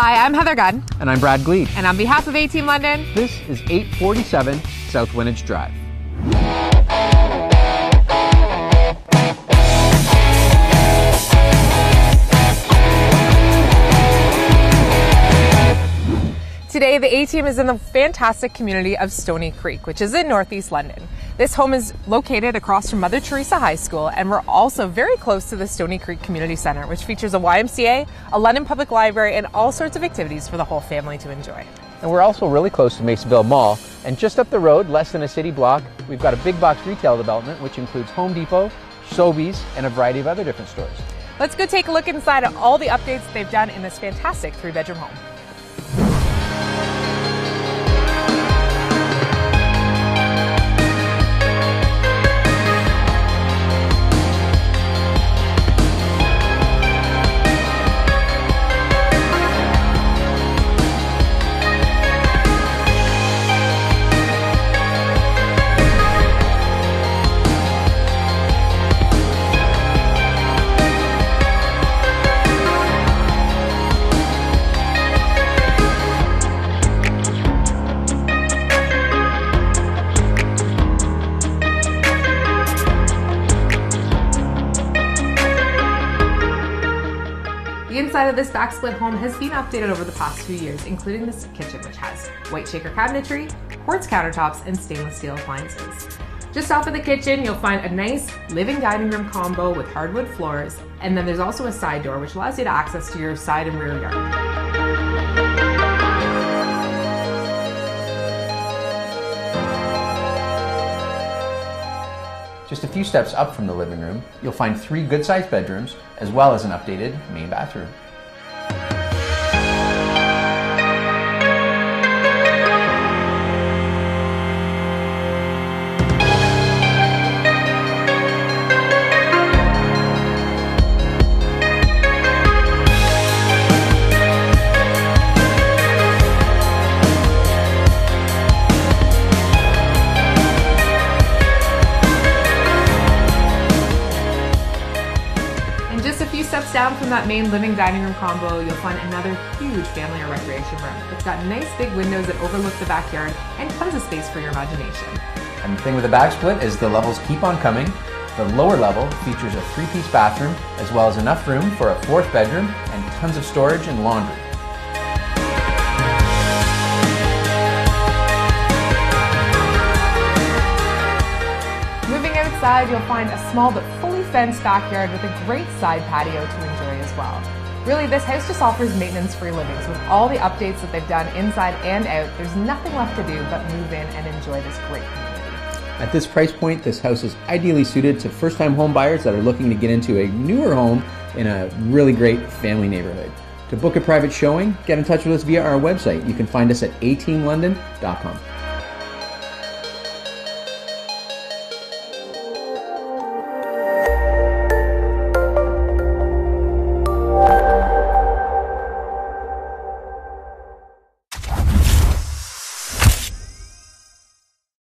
Hi, I'm Heather Gunn. And I'm Brad Gleed. And on behalf of A Team London, this is 847 South Wenige Drive. Today, the A team is in the fantastic community of Stoney Creek, which is in northeast London. This home is located across from Mother Teresa High School, and we're also very close to the Stoney Creek Community Center, which features a YMCA, a London Public Library, and all sorts of activities for the whole family to enjoy. And we're also really close to Masonville Mall, and just up the road, less than a city block, we've got a big box retail development, which includes Home Depot, Sobeys, and a variety of other different stores. Let's go take a look inside at all the updates they've done in this fantastic three bedroom home. Inside of this back split home has been updated over the past few years, including this kitchen, which has white shaker cabinetry, quartz countertops, and stainless steel appliances. Just off of the kitchen, you'll find a nice living dining room combo with hardwood floors, and then there's also a side door which allows you to access to your side and rear yard. Just a few steps up from the living room, you'll find three good sized bedrooms, as well as an updated main bathroom. Steps down from that main living dining room combo, you'll find another huge family or recreation room. It's got nice big windows that overlook the backyard and tons of space for your imagination. And the thing with the back split is the levels keep on coming. The lower level features a three piece bathroom, as well as enough room for a fourth bedroom and tons of storage and laundry. Moving outside, you'll find a small but fully fenced backyard with a great side patio to enjoy as well. Really, this house just offers maintenance free living. So, with all the updates that they've done inside and out, there's nothing left to do but move in and enjoy this great community. At this price point, this house is ideally suited to first time home buyers that are looking to get into a newer home in a really great family neighborhood. To book a private showing, get in touch with us via our website. You can find us at ateamlondon.com.